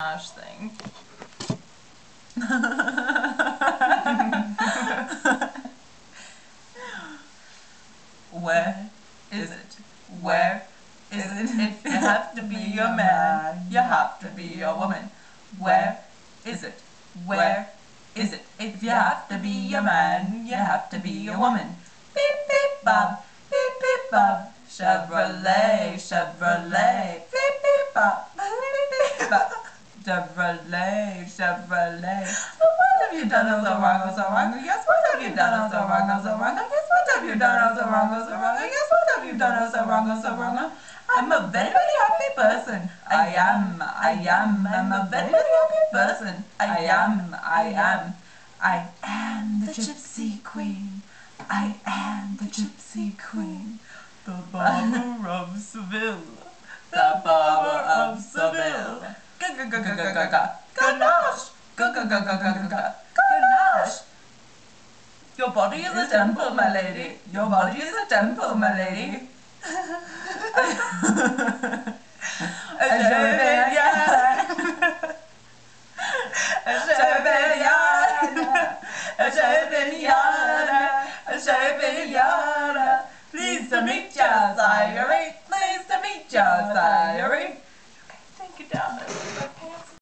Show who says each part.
Speaker 1: Thing. Where is it? Where is it? If you have to be a man, you have to be a woman. Where is it? Where is it? If you have to be a man, you have to be a woman. Beep beep bob, beep beep bob. Chevrolet, Chevrolet, beep beep bob, beep beep bob. Chevrolet, Chevrolet. Oh, what have you done oh so wrong, oh so wrong? Yes, what have you done oh so wrong, oh so wrong? Yes, what have you done oh so wrong, oh so wrong? Yes, what have you done oh so wrong, oh so wrong? I'm a very, very happy person. I am, I am, I'm a very, very happy person. I am, I am. I am the gypsy queen. I am the gypsy queen. The barber of Seville. The Seville. Ganache! Ganache! Your body is a temple, my lady. Your body is a temple, my lady. Please to meet ya, sire. Please to meet ya, sire.